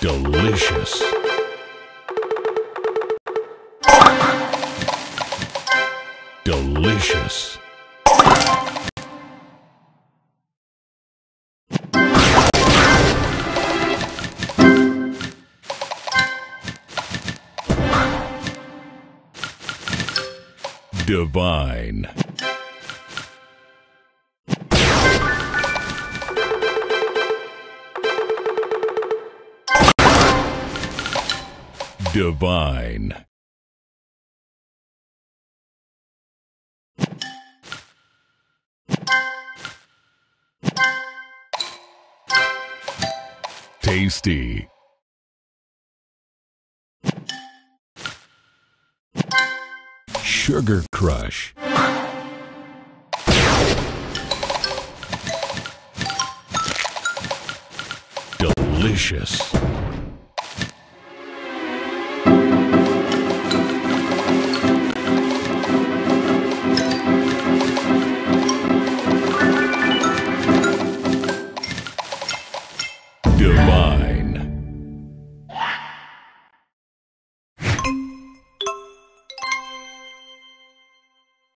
Delicious. Delicious. Divine. Divine. Tasty. Sugar Crush. Delicious. Goodbye.